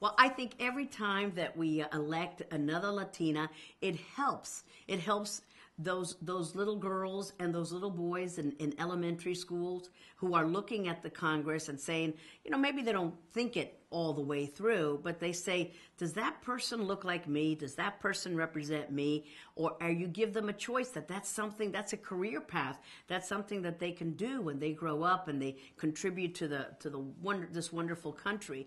Well, I think every time that we uh, elect another Latina, it helps. It helps those those little girls and those little boys in, in elementary schools who are looking at the Congress and saying, you know, maybe they don't think it all the way through, but they say, does that person look like me? Does that person represent me? Or are you give them a choice that that's something that's a career path. That's something that they can do when they grow up and they contribute to the to the wonder this wonderful country.